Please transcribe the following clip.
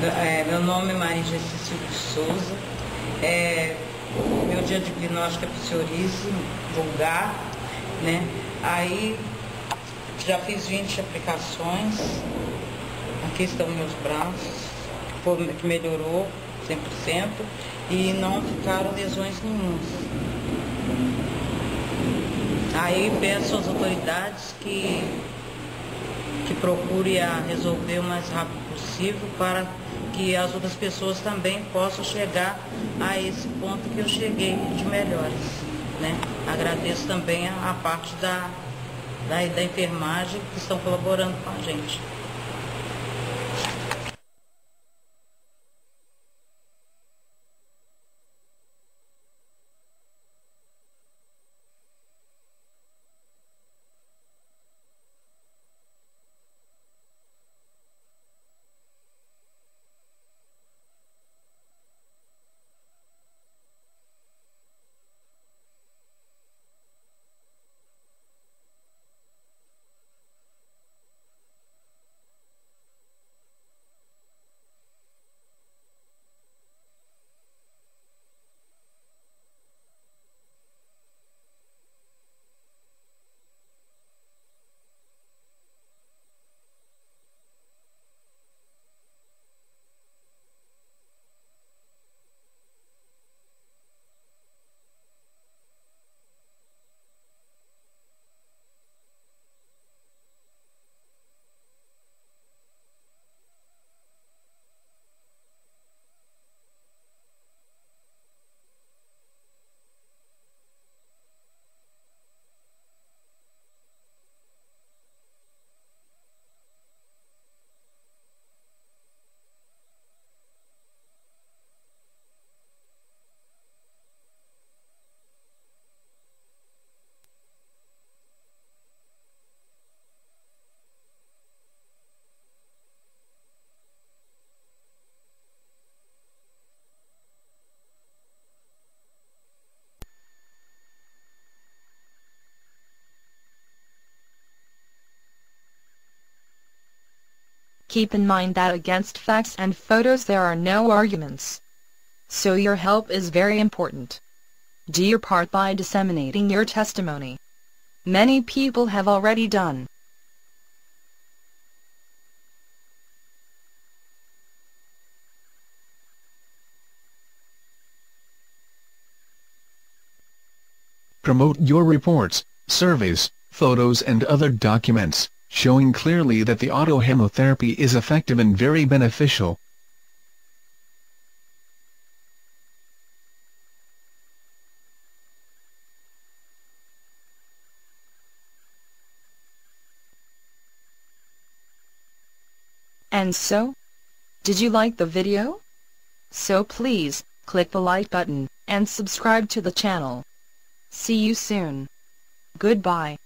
É, meu nome é Maria Cecília de Souza. É, meu diagnóstico é psoríase vulgar, né? Aí já fiz 20 aplicações. Aqui estão meus braços, que melhorou 100% e não ficaram lesões nenhumas. Aí peço às autoridades que procure a resolver o mais rápido possível para que as outras pessoas também possam chegar a esse ponto que eu cheguei de melhores. Né? Agradeço também a, a parte da, da, da enfermagem que estão colaborando com a gente. Keep in mind that against facts and photos there are no arguments. So your help is very important. Do your part by disseminating your testimony. Many people have already done. Promote your reports, surveys, photos and other documents showing clearly that the autohemotherapy is effective and very beneficial. And so? Did you like the video? So please, click the like button, and subscribe to the channel. See you soon. Goodbye.